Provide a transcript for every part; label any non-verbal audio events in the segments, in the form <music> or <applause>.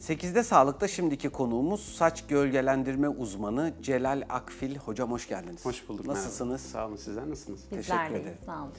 8'de Sağlık'ta şimdiki konuğumuz saç gölgelendirme uzmanı Celal Akfil. Hocam hoş geldiniz. Hoş bulduk. Nasılsınız? Merhaba. Sağ olun sizler nasılsınız? Teşekkür Bizler ederim. Sağ olun.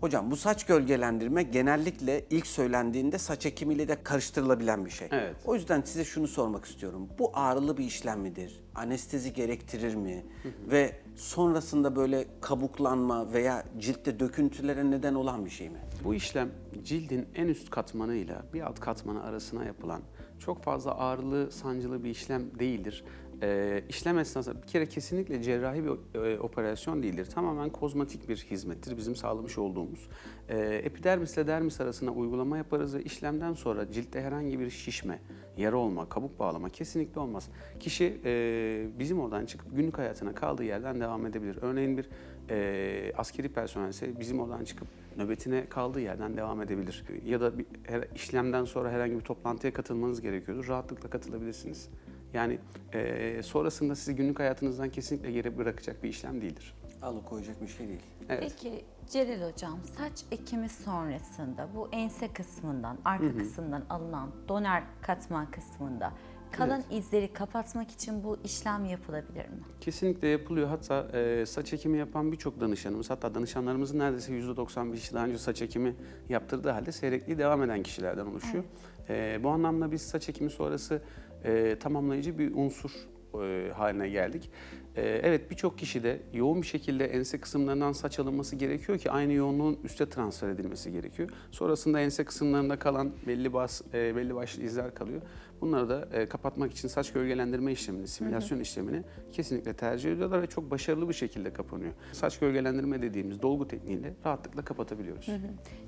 Hocam bu saç gölgelendirme genellikle ilk söylendiğinde saç ekimiyle de karıştırılabilen bir şey. Evet. O yüzden size şunu sormak istiyorum. Bu ağrılı bir işlem midir? Anestezi gerektirir mi? Ve sonrasında böyle kabuklanma veya ciltte döküntülere neden olan bir şey mi? Bu işlem cildin en üst katmanıyla bir alt katmanı arasına yapılan çok fazla ağrılı, sancılı bir işlem değildir. Ee, işlem esnasında bir kere kesinlikle cerrahi bir e, operasyon değildir. Tamamen kozmetik bir hizmettir bizim sağlamış olduğumuz. Ee, epidermisle dermis arasına uygulama yaparız ve işlemden sonra ciltte herhangi bir şişme, yara olma, kabuk bağlama kesinlikle olmaz. Kişi e, bizim oradan çıkıp günlük hayatına kaldığı yerden devam edebilir. Örneğin bir e, askeri personelse bizim oradan çıkıp nöbetine kaldığı yerden devam edebilir. Ya da bir her, işlemden sonra herhangi bir toplantıya katılmanız gerekiyordur. Rahatlıkla katılabilirsiniz. Yani e, sonrasında sizi günlük hayatınızdan kesinlikle geri bırakacak bir işlem değildir. Alıkoyacak bir şey değil. Evet. Peki Celal Hocam saç ekimi sonrasında bu ense kısmından, arka kısımdan alınan doner katman kısmında kalan izleri kapatmak için bu işlem yapılabilir mi? Kesinlikle yapılıyor. Hatta e, saç ekimi yapan birçok danışanımız, hatta danışanlarımızın neredeyse %95'i daha önce saç ekimi yaptırdığı halde seyrekliği devam eden kişilerden oluşuyor. E, bu anlamda biz saç ekimi sonrası e, tamamlayıcı bir unsur e, haline geldik. E, evet birçok kişide yoğun bir şekilde ense kısımlarından saç alınması gerekiyor ki aynı yoğunluğun üste transfer edilmesi gerekiyor. Sonrasında ense kısımlarında kalan belli bas, e, belli başlı izler kalıyor. Bunları da e, kapatmak için saç gölgelendirme işlemini, simülasyon işlemini kesinlikle tercih ediyorlar ve çok başarılı bir şekilde kapanıyor. Saç gölgelendirme dediğimiz dolgu tekniğiyle rahatlıkla kapatabiliyoruz.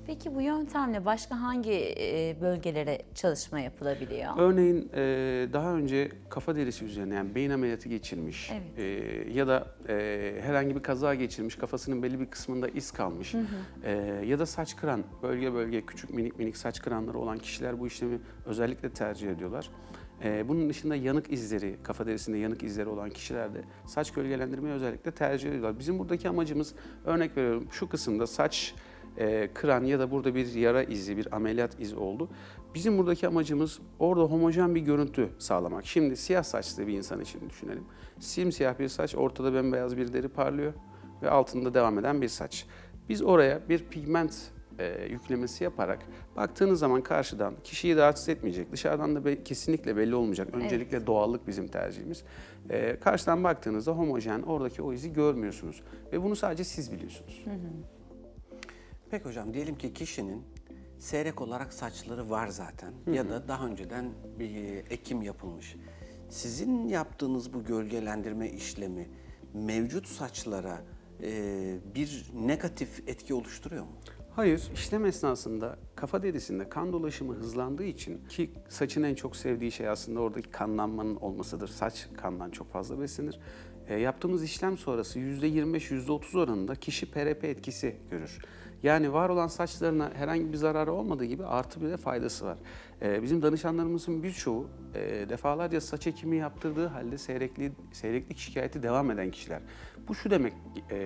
Peki bu yöntemle başka hangi e, bölgelere çalışma yapılabiliyor? Örneğin daha önce kafa derisi üzerine yani beyin ameliyatı geçirmiş Evet. E, ya da e, herhangi bir kaza geçirmiş, kafasının belli bir kısmında iz kalmış e, ya da saç kıran, bölge bölge küçük minik minik saç kıranları olan kişiler bu işlemi özellikle tercih ediyorlar. E, bunun dışında yanık izleri, kafa derisinde yanık izleri olan kişiler de saç gölgelendirmeyi özellikle tercih ediyorlar. Bizim buradaki amacımız örnek veriyorum şu kısımda saç e, kıran ya da burada bir yara izi, bir ameliyat izi oldu. Bizim buradaki amacımız orada homojen bir görüntü sağlamak. Şimdi siyah saçlı bir insan için düşünelim. Simsiyah bir saç, ortada bembeyaz bir deri parlıyor ve altında devam eden bir saç. Biz oraya bir pigment e, yüklemesi yaparak baktığınız zaman karşıdan kişiyi rahatsız etmeyecek, dışarıdan da be- kesinlikle belli olmayacak. Öncelikle doğallık bizim tercihimiz. E, karşıdan baktığınızda homojen oradaki o izi görmüyorsunuz ve bunu sadece siz biliyorsunuz. Peki hocam diyelim ki kişinin seyrek olarak saçları var zaten ya da daha önceden bir ekim yapılmış. Sizin yaptığınız bu gölgelendirme işlemi mevcut saçlara e, bir negatif etki oluşturuyor mu? Hayır, işlem esnasında kafa derisinde kan dolaşımı hızlandığı için ki saçın en çok sevdiği şey aslında oradaki kanlanmanın olmasıdır. Saç kandan çok fazla beslenir. E, yaptığımız işlem sonrası %25-%30 oranında kişi PRP etkisi görür. Yani var olan saçlarına herhangi bir zararı olmadığı gibi artı bir de faydası var. E, bizim danışanlarımızın birçoğu e, defalarca saç ekimi yaptırdığı halde seyrekli, seyreklik şikayeti devam eden kişiler. Bu şu demek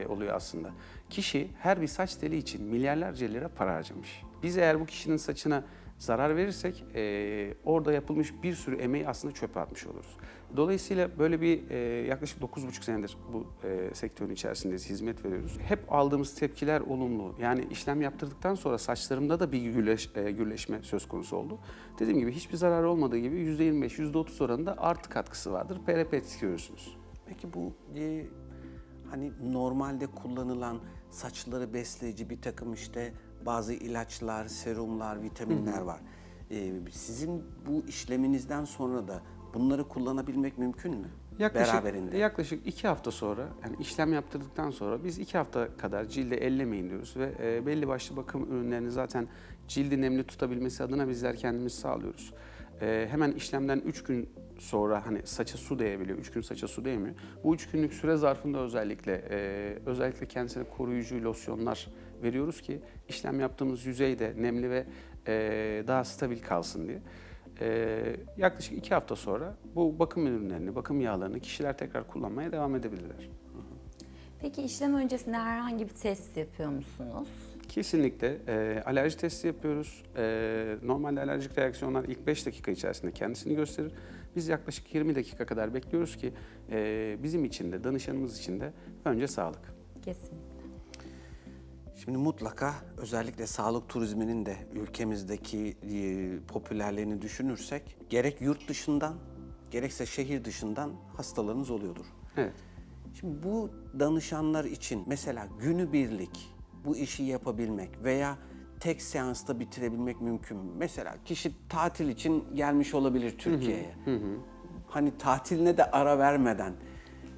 oluyor aslında. Kişi her bir saç teli için milyarlarca lira para harcamış. Biz eğer bu kişinin saçına zarar verirsek e, orada yapılmış bir sürü emeği aslında çöpe atmış oluruz. Dolayısıyla böyle bir e, yaklaşık 9,5 senedir bu e, sektörün içerisindeyiz, hizmet veriyoruz. Hep aldığımız tepkiler olumlu. Yani işlem yaptırdıktan sonra saçlarımda da bir gürleş, e, gürleşme söz konusu oldu. Dediğim gibi hiçbir zarar olmadığı gibi %25, %30 oranında artı katkısı vardır. PRP etkisi. Peki bu e, hani normalde kullanılan saçları besleyici bir takım işte bazı ilaçlar, serumlar, vitaminler var. E, sizin bu işleminizden sonra da bunları kullanabilmek mümkün mü? Beraberinde. Yaklaşık iki hafta sonra, yani işlem yaptırdıktan sonra biz iki hafta kadar cilde ellemeyin diyoruz ve e, belli başlı bakım ürünlerini zaten cildi nemli tutabilmesi adına bizler kendimiz sağlıyoruz. E, hemen işlemden üç gün sonra hani saça su değebiliyor, üç gün saça su değmiyor. Bu üç günlük süre zarfında özellikle e, özellikle kendisine koruyucu losyonlar veriyoruz ki işlem yaptığımız yüzey de nemli ve e, daha stabil kalsın diye. Ee, yaklaşık iki hafta sonra bu bakım ürünlerini, bakım yağlarını kişiler tekrar kullanmaya devam edebilirler. Peki işlem öncesinde herhangi bir test yapıyor musunuz? Kesinlikle e, alerji testi yapıyoruz. E, normalde alerjik reaksiyonlar ilk 5 dakika içerisinde kendisini gösterir. Biz yaklaşık 20 dakika kadar bekliyoruz ki e, bizim için de danışanımız için de önce sağlık. Kesinlikle. Şimdi mutlaka özellikle sağlık turizminin de ülkemizdeki e, popülerliğini düşünürsek gerek yurt dışından gerekse şehir dışından hastalarınız oluyordur. Evet. Şimdi bu danışanlar için mesela günübirlik bu işi yapabilmek veya tek seansta bitirebilmek mümkün mü? Mesela kişi tatil için gelmiş olabilir Türkiye'ye. Hani tatiline de ara vermeden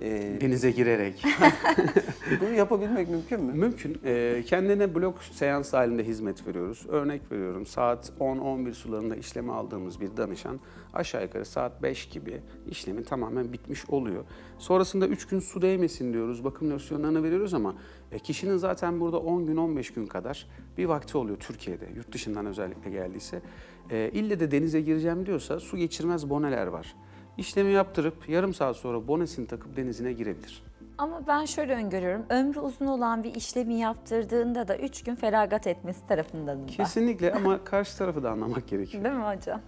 e, Denize girerek. <laughs> <laughs> bunu yapabilmek mümkün mü? Mümkün. Ee, kendine blok seans halinde hizmet veriyoruz. Örnek veriyorum saat 10-11 sularında işlemi aldığımız bir danışan aşağı yukarı saat 5 gibi işlemi tamamen bitmiş oluyor. Sonrasında 3 gün su değmesin diyoruz. Bakım losyonlarını veriyoruz ama e, kişinin zaten burada 10 gün 15 gün kadar bir vakti oluyor Türkiye'de. Yurt dışından özellikle geldiyse. E, ille de denize gireceğim diyorsa su geçirmez boneler var. İşlemi yaptırıp yarım saat sonra bonesini takıp denizine girebilir. Ama ben şöyle öngörüyorum. Ömrü uzun olan bir işlemi yaptırdığında da 3 gün feragat etmesi tarafından. Kesinlikle ama <laughs> karşı tarafı da anlamak gerekiyor. Değil mi hocam?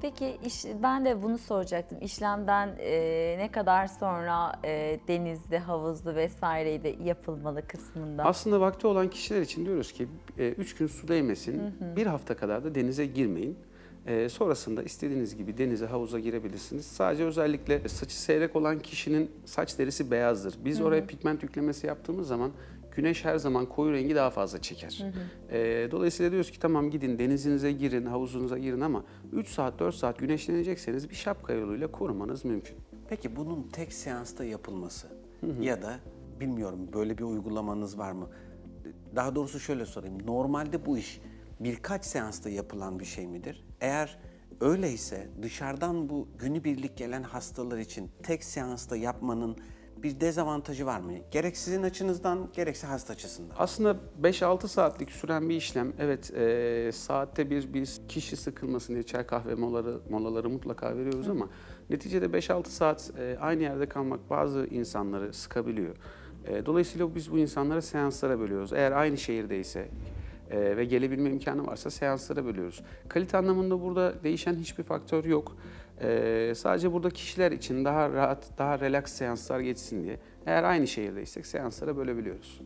Peki iş, ben de bunu soracaktım. İşlemden e, ne kadar sonra e, denizde, havuzlu vesaireydi yapılmalı kısmında? Aslında vakti olan kişiler için diyoruz ki 3 gün su değmesin, bir hafta kadar da denize girmeyin. E, sonrasında istediğiniz gibi denize, havuza girebilirsiniz. Sadece özellikle saçı seyrek olan kişinin saç derisi beyazdır. Biz oraya pigment yüklemesi yaptığımız zaman güneş her zaman koyu rengi daha fazla çeker. E, dolayısıyla diyoruz ki tamam gidin denizinize girin, havuzunuza girin ama 3 saat, 4 saat güneşlenecekseniz bir şapka yoluyla korumanız mümkün. Peki bunun tek seansta yapılması ya da bilmiyorum böyle bir uygulamanız var mı? Daha doğrusu şöyle sorayım. Normalde bu iş birkaç seansta yapılan bir şey midir? Eğer öyleyse dışarıdan bu günübirlik gelen hastalar için tek seansta yapmanın bir dezavantajı var mı? Gerek sizin açınızdan gerekse hasta açısından. Aslında 5-6 saatlik süren bir işlem. Evet e, saatte bir biz kişi sıkılmasın diye çay kahve molaları, molaları mutlaka veriyoruz ama neticede 5-6 saat e, aynı yerde kalmak bazı insanları sıkabiliyor. E, dolayısıyla biz bu insanları seanslara bölüyoruz. Eğer aynı şehirdeyse e, ve gelebilme imkanı varsa seanslara bölüyoruz. Kalite anlamında burada değişen hiçbir faktör yok. E, sadece burada kişiler için daha rahat, daha relax seanslar geçsin diye eğer aynı şehirdeysek seanslara bölebiliyoruz.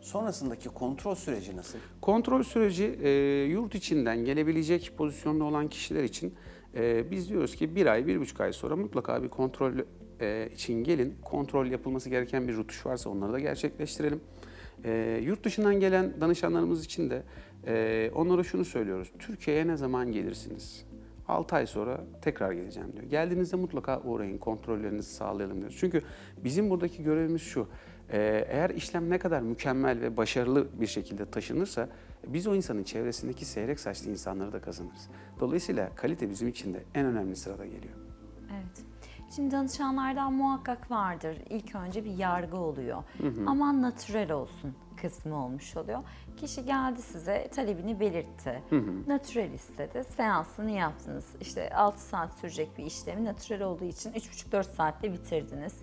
Sonrasındaki kontrol süreci nasıl? Kontrol süreci e, yurt içinden gelebilecek pozisyonda olan kişiler için e, biz diyoruz ki bir ay, bir buçuk ay sonra mutlaka bir kontrol e, için gelin. Kontrol yapılması gereken bir rutuş varsa onları da gerçekleştirelim. E, yurt dışından gelen danışanlarımız için de e, onlara şunu söylüyoruz. Türkiye'ye ne zaman gelirsiniz? 6 ay sonra tekrar geleceğim diyor. Geldiğinizde mutlaka uğrayın, kontrollerinizi sağlayalım diyoruz. Çünkü bizim buradaki görevimiz şu. e, Eğer işlem ne kadar mükemmel ve başarılı bir şekilde taşınırsa biz o insanın çevresindeki seyrek saçlı insanları da kazanırız. Dolayısıyla kalite bizim için de en önemli sırada geliyor. Evet. Şimdi danışanlardan muhakkak vardır. İlk önce bir yargı oluyor. Aman natürel olsun kısmı olmuş oluyor. Kişi geldi size talebini belirtti. Natürel istedi. Seansını yaptınız. İşte 6 saat sürecek bir işlemi natürel olduğu için 3,5-4 saatte bitirdiniz.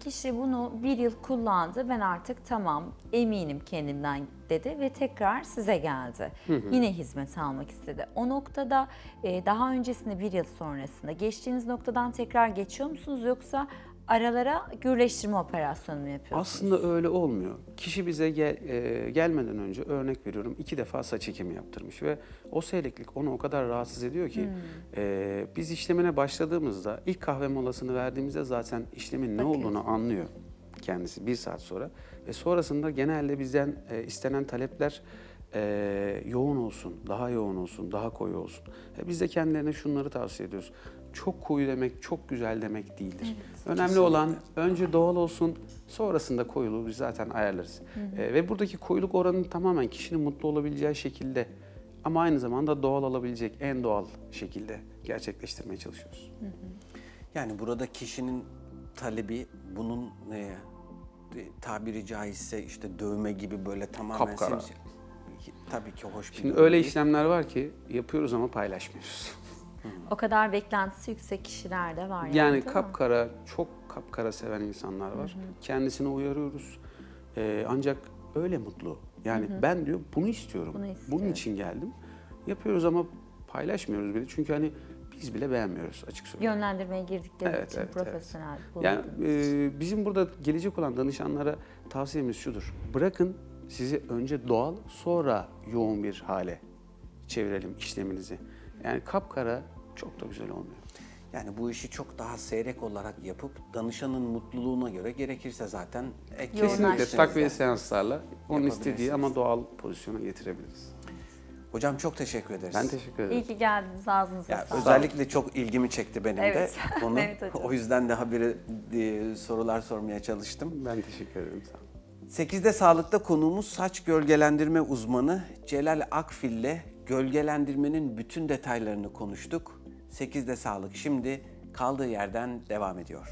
Kişi bunu bir yıl kullandı. Ben artık tamam eminim kendimden dedi ve tekrar size geldi. Yine hizmet almak istedi. O noktada e, daha öncesinde bir yıl sonrasında geçtiğiniz noktadan tekrar geçiyor musunuz yoksa aralara gürleştirme operasyonu mu yapıyorsunuz? Aslında öyle olmuyor. Kişi bize gel- e, gelmeden önce örnek veriyorum iki defa saç ekimi yaptırmış ve o seyreklik onu o kadar rahatsız ediyor ki e, biz işlemine başladığımızda ilk kahve molasını verdiğimizde zaten işlemin ne olduğunu anlıyor kendisi bir saat sonra. Ve sonrasında genelde bizden e, istenen talepler e, yoğun olsun, daha yoğun olsun, daha koyu olsun. E, biz de kendilerine şunları tavsiye ediyoruz. Çok koyu demek, çok güzel demek değildir. Önemli olan önce doğal olsun, sonrasında koyuluğu biz zaten ayarlarız. E, ve buradaki koyuluk oranı tamamen kişinin mutlu olabileceği şekilde ama aynı zamanda doğal olabilecek en doğal şekilde gerçekleştirmeye çalışıyoruz. Yani burada kişinin talebi bunun e, e, tabiri caizse işte dövme gibi böyle tamamen Kapkara. Tabii ki hoş bir Şimdi öyle değil. işlemler var ki yapıyoruz ama paylaşmıyoruz. O kadar beklentisi yüksek kişiler de var. Yani, Yani değil mi? kapkara, çok kapkara seven insanlar var. Kendisini uyarıyoruz. Ee, ancak öyle mutlu. Yani ben diyor bunu istiyorum. Bunu Bunun istiyorum. için geldim. Yapıyoruz ama paylaşmıyoruz bile. Çünkü hani biz bile beğenmiyoruz açık söyleyeyim. Yönlendirmeye girdikleri Evet, için evet, evet. profesyonel Yani bulundunuz. e, bizim burada gelecek olan danışanlara tavsiyemiz şudur. Bırakın sizi önce doğal sonra yoğun bir hale çevirelim işleminizi. Yani kapkara çok da güzel olmuyor. Yani bu işi çok daha seyrek olarak yapıp danışanın mutluluğuna göre gerekirse zaten ek. Kesinlikle takviye seanslarla onun istediği ama doğal pozisyona getirebiliriz. Hocam çok teşekkür ederiz. Ben teşekkür ederim. İyi ki geldiniz ağzınıza Ya sağlık. özellikle çok ilgimi çekti benim Evet. de <laughs> konu. Evet hocam. o yüzden de haberi e, sorular sormaya çalıştım. Ben teşekkür ederim. Sağ olun. 8'de Sağlık'ta konuğumuz saç gölgelendirme uzmanı Celal Akfil ile gölgelendirmenin bütün detaylarını konuştuk. 8'de Sağlık şimdi kaldığı yerden devam ediyor.